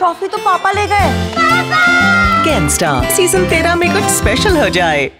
Trophy तो पापा ले गए। कैन स्टार सीज़न तेरह में कुछ स्पेशल हो जाए।